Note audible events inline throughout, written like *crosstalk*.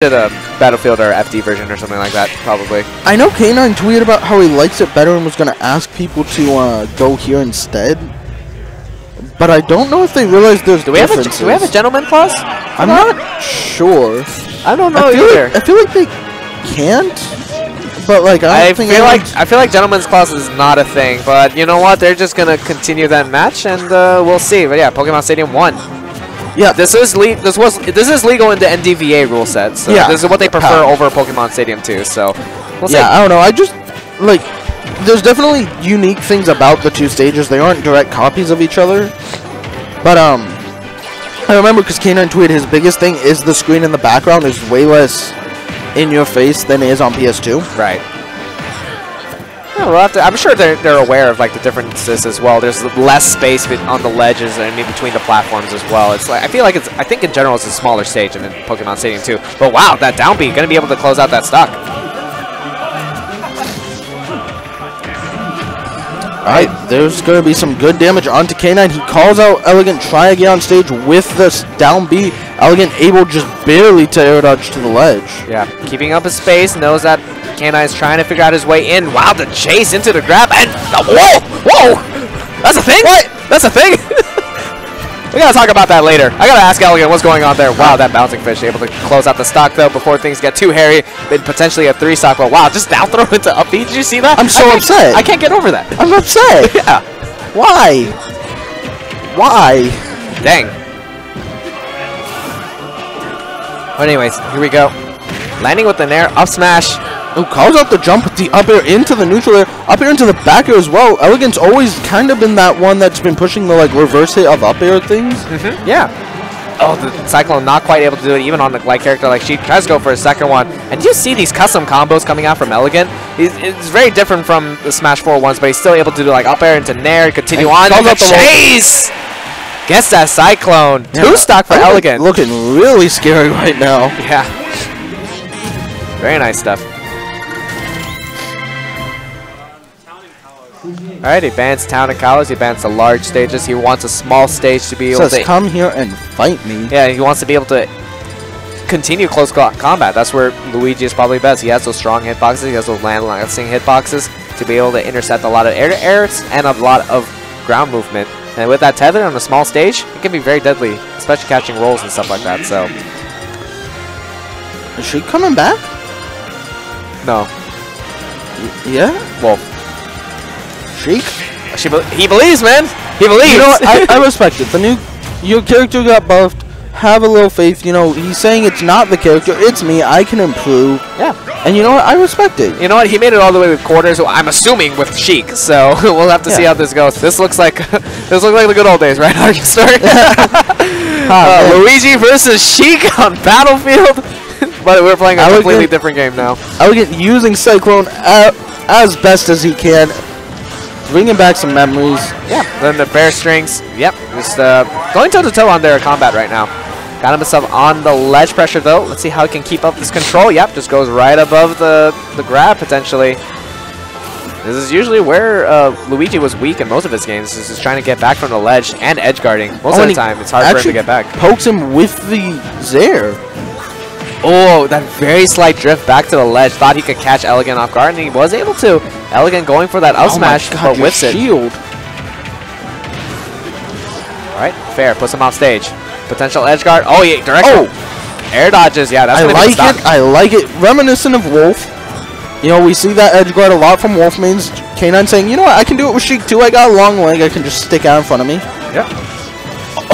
did a Battlefield or FD version or something like that, probably. I know K9 tweeted about how he likes it better and was going to ask people to uh, go here instead. But I don't know if they realize there's Do we have a do we have a gentleman clause? I'm not sure. I don't know I feel, either. like, I feel like they can't. But like I, I feel like I feel like gentleman's clause is not a thing, but you know what? They're just gonna continue that match, and uh, we'll see. But yeah, Pokemon Stadium won. Yeah. This is le- This was this is legal in the NDVA rule set. So Yeah. this is what they prefer How? over Pokemon Stadium 2. So we'll see. yeah, I don't know. I just like there's definitely unique things about the two stages. They aren't direct copies of each other. But um I remember because K9 tweeted his biggest thing is the screen in the background is way less in your face than it is on PS2. Right. Yeah, we'll have to, I'm sure they're, they're aware of like the differences as well. There's less space on the ledges and in between the platforms as well. It's like I feel like it's I think in general it's a smaller stage than Pokemon Stadium 2. But wow, that down B gonna be able to close out that stock. Alright, there's going to be some good damage onto K9. He calls out Elegant try again on stage with this down B. Elegant able just barely to air dodge to the ledge. Yeah, keeping up his space, knows that K9 is trying to figure out his way in. Wow, the chase into the grab and uh, whoa, whoa, that's a thing. What? That's a thing. *laughs* we gotta talk about that later. I gotta ask Elegant what's going on there. Wow, that bouncing fish able to close out the stock though before things get too hairy. Then potentially a three stock. But wow, just down *laughs* throw into up Did you see that? I'm so I upset. I can't get over that. I'm upset. *laughs* Yeah. Why? Why? Dang. But anyways, here we go. Landing with an air up smash. Who calls out the jump with the up air into the neutral air, up air into the back air as well. Elegant's always kind of been that one that's been pushing the like reverse hit of up air things. Mm-hmm. Yeah. Oh, the Cyclone not quite able to do it even on the light character like she tries to go for a second one. And you see these custom combos coming out from Elegant. He's, it's very different from the Smash 4 ones, but he's still able to do like up air into Nair, continue And on. calls And the out the chase! Gets that Cyclone. Two stock for Elegant. Looking really scary *laughs* right now. Yeah. Very nice stuff. Alright, he bans Town and City. He bans the large stages. He wants a small stage to be able Says to come here and fight me. Yeah, he wants to be able to continue close co- combat. That's where Luigi is probably best. He has those strong hitboxes. He has those land-lasting hitboxes to be able to intercept a lot of air airs and a lot of ground movement. And with that tether on a small stage, it can be very deadly, especially catching rolls and stuff like that. So, Is she coming back? no. Yeah. Wolf. Sheik? She be- he believes, man. He believes. You know what? I, I *laughs* respect it. The new your character got buffed. Have a little faith. You know, he's saying it's not the character, it's me. I can improve. yeah. And you know what? I respect it. You know what? He made it all the way with quarters. I'm assuming with Sheik. So *laughs* we'll have to see how this goes. This looks like *laughs* this looks like the good old days, right? Story. Ah, Uh. Luigi versus Sheik on Battlefield. but we're playing a completely different game now. Elegant using Cyclone as best as he can, bringing back some memories. Yeah. Then the bear strings. Yep. Just uh, going toe to toe on their combat right now. Got himself on the ledge pressure though. Let's see how he can keep up this control. Yep. Just goes right above the the grab potentially. This is usually where uh, Luigi was weak in most of his games. This Is trying to get back from the ledge and edge guarding. Most Oh, of the time, it's hard for him to get back. Pokes him with the Zaire. Oh, that very slight drift back to the ledge. Thought he could catch Elegant off guard, and he was able to. Elegant going for that up oh smash, God, but whiffs it. shield. All right, fair. Puts him off stage. Potential edge guard. Oh, yeah, direct. Oh, Air dodges. Yeah, that's I like it. I like it. Reminiscent of Wolf. You know, we see that edge guard a lot from Wolf mains. K9 saying, you know what, I can do it with Sheik too. I got a long leg. I can just stick out in front of me. Yep.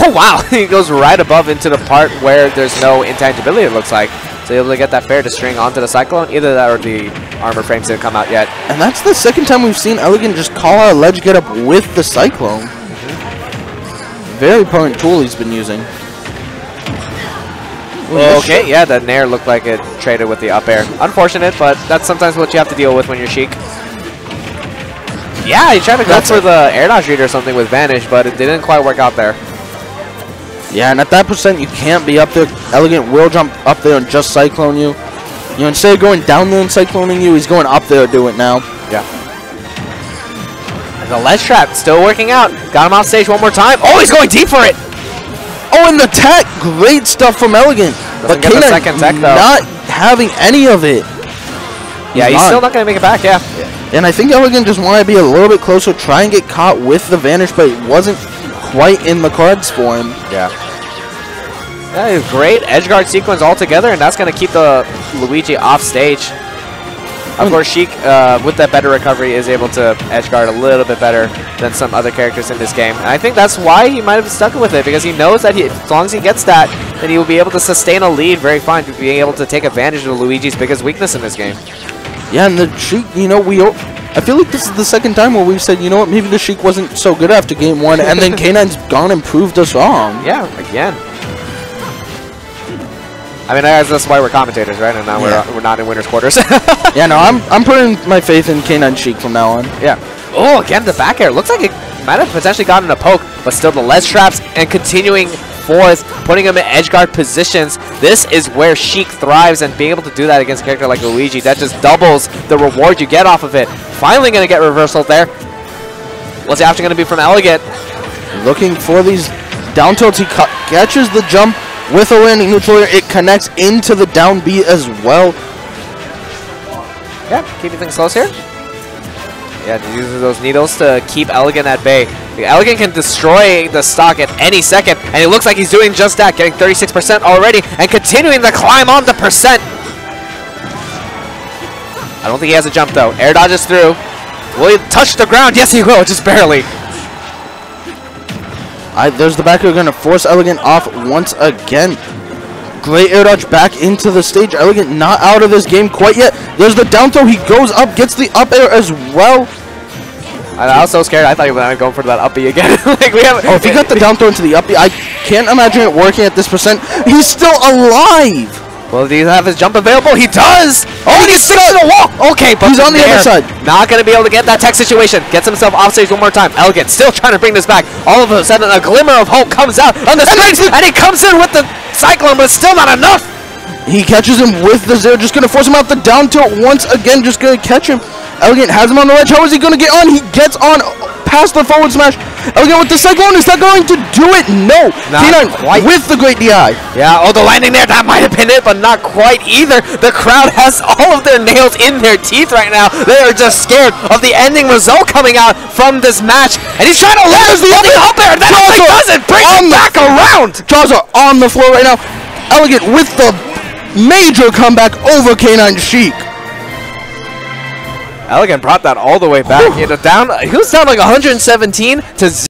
Oh wow, *laughs* he goes right above into the part where there's no intangibility. It looks like. So able to get that fair to string onto the cyclone. Either that or the armor frames didn't come out yet. And that's the second time we've seen Elegant just call out a ledge get up with the Cyclone. Very potent tool he's been using. This Okay, yeah, that Nair looked like it traded with the up air. Unfortunate, but that's sometimes what you have to deal with when you're Sheik. Yeah, he tried to go That's for it. the air dodge reader or something with Vanish, but it didn't quite work out there. Yeah, and at that percent, you can't be up there. Elegant will jump up there and just Cyclone you. You know, instead of going down there and Cycloning you, he's going up there to do it now. Yeah. And the ledge trap still working out. Got him off stage one more time. Oh, he's going deep for it. Oh, and the tech! Great stuff from Elegant. Doesn't get the K9 second tech, though. Not having any of it. Yeah, he's gone. still not going to make it back, yeah. And I think Elegant just wanted to be a little bit closer, try and get caught with the vanish, but it wasn't quite in the cards for him. Yeah. Yeah, great edge guard sequence altogether, and that's going to keep the Luigi off stage. Of course, Sheik, uh, with that better recovery, is able to edge guard a little bit better than some other characters in this game. And I think that's why he might have stuck with it, because he knows that he, as long as he gets that, then he will be able to sustain a lead very fine, being able to take advantage of Luigi's biggest weakness in this game. Yeah, and the Sheik, you know, we I feel like this is the second time where we've said, you know what, maybe the Sheik wasn't so good after game one, and then *laughs* K9's gone and proved us wrong. Yeah, again. I mean, I guess that's why we're commentators, right? And now Yeah. we're, we're not in winner's quarters. *laughs* Yeah, no, I'm *laughs* I'm putting my faith in K9 Sheik from now on. Yeah. Oh, again, the back air. Looks like it might have potentially gotten a poke, but still the ledge traps and continuing forth, putting him in edge guard positions. This is where Sheik thrives, and being able to do that against a character like Luigi, that just doubles the reward you get off of it. Finally going to get reversal there. What's the after going to be from Elegant? Looking for these down tilts. He catches the jump with a landing neutral air. It connects into the down B as well. Yeah, keeping things close here. Yeah, uses those needles to keep Elegant at bay. Elegant can destroy the stock at any second, and it looks like he's doing just that, getting 36% already, and continuing to climb on the percent. I don't think he has a jump, though. Air dodges through. Will he touch the ground? Yes, he will, just barely. I, there's the back air going to force Elegant off once again. Great air dodge back into the stage. Elegant not out of this game quite yet. There's the down throw. He goes up, gets the up air as well. I, I was so scared. I thought he was going for that uppy again. *laughs* like we have. Oh, if he got the down throw into the up, I can't imagine it working at this percent. He's still alive. Well, do you have his jump available? He does! Oh, he sticks to the wall! Okay, but He's on the other side. Not going to be able to get that tech situation. Gets himself off stage one more time. Elegant still trying to bring this back. All of a sudden, a glimmer of hope comes out on the strings, and he comes in with the Cyclone, but still not enough! He catches him with the zero, just gonna force him out the down tilt once again, just gonna catch him. Elegant has him on the ledge. How is he gonna get on? He gets on past the forward smash. Elegant with the cyclone. Is that going to do it? No. Not K9 quite. with the great DI. Yeah, oh, the landing there, that might have been it, but not quite either. The crowd has all of their nails in their teeth right now. They are just scared of the ending result coming out from this match. And he's trying to lose the only up there. That only does it. Brings him back around. Jaws are on the floor right now. Elegant with the major comeback over K9 Sheik. Elegant brought that all the way back. You know, down. He was down like 117 to